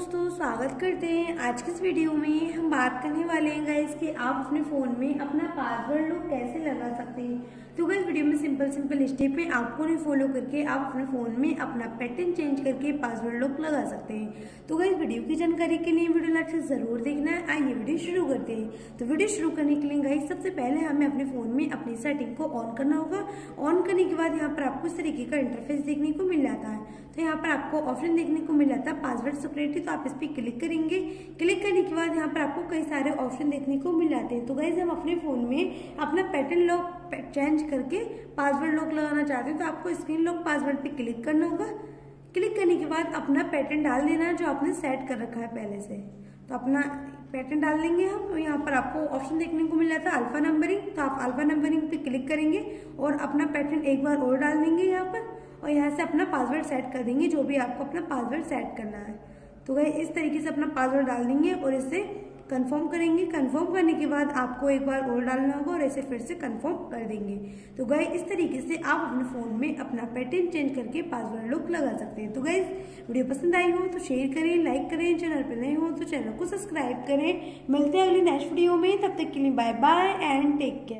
दोस्तों, स्वागत करते हैं आज की इस वीडियो में। हम बात करने वाले हैं गाइस कि आप अपने फ़ोन में अपना पासवर्ड लोग कैसे लगा सकते हैं। तो गाइस वीडियो में सिंपल सिंपल स्टेप है आपको नहीं फॉलो करके आप अपने फ़ोन में अपना पैटर्न चेंज करके पासवर्ड लोग लगा सकते हैं। तो गाइस वीडियो की जानकारी के लिए वीडियो से ज़रूर देखना। है आइए वीडियो शुरू करते हैं। तो वीडियो शुरू करने के लिए गाइस सबसे पहले हमें अपने फ़ोन में अपनी सेटिंग को ऑन करना होगा। ऑन करने के बाद यहाँ पर आपको इस तरीके का इंटरफेस देखने को मिल जाता है। तो यहाँ पर आपको ऑप्शन देखने को मिल जाता है पासवर्ड सिक्योरिटी तो आप इस पर क्लिक करेंगे। क्लिक करने के बाद यहाँ पर आपको कई सारे ऑप्शन देखने को मिल जाते हैं। तो गाइज़ हम अपने फ़ोन में अपना पैटर्न लॉक चेंज करके पासवर्ड लॉक लगाना चाहते हैं तो आपको स्क्रीन लॉक पासवर्ड पे क्लिक करना होगा। क्लिक करने के बाद अपना पैटर्न डाल देना है जो आपने सेट कर रखा है पहले से। तो अपना पैटर्न डाल देंगे हम तो यहाँ पर आपको ऑप्शन देखने को मिल जाता है अल्फ़ा नंबरिंग तो आप अल्फ़ा नंबरिंग पे क्लिक करेंगे और अपना पैटर्न एक बार और डाल देंगे यहाँ पर। और यहाँ से अपना पासवर्ड सेट कर देंगे, जो भी आपको अपना पासवर्ड सेट करना है। तो गए इस तरीके से अपना पासवर्ड डाल देंगे और इसे कंफर्म करेंगे। कंफर्म करने के बाद आपको एक बार और डालना होगा और ऐसे फिर से कंफर्म कर देंगे। तो गए इस तरीके से आप अपने फ़ोन में अपना पैटर्न चेंज करके पासवर्ड लुक लगा सकते हैं। तो गए वीडियो पसंद आई हो तो शेयर करें लाइक करें चैनल पर नए हो तो चैनल को सब्सक्राइब करें। मिलते हैं अगली नेक्स्ट वीडियो में। तब तक के लिए bye bye and take care